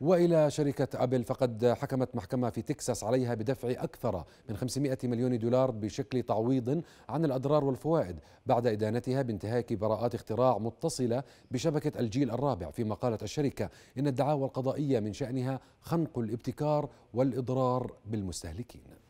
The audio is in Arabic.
وإلى شركة أبل فقد حكمت محكمة في تكساس عليها بدفع أكثر من 500 مليون دولار بشكل تعويض عن الأضرار والفوائد بعد إدانتها بانتهاك براءات اختراع متصلة بشبكة الجيل الرابع. فيما قالت الشركة إن الدعاوى القضائية من شأنها خنق الابتكار والإضرار بالمستهلكين.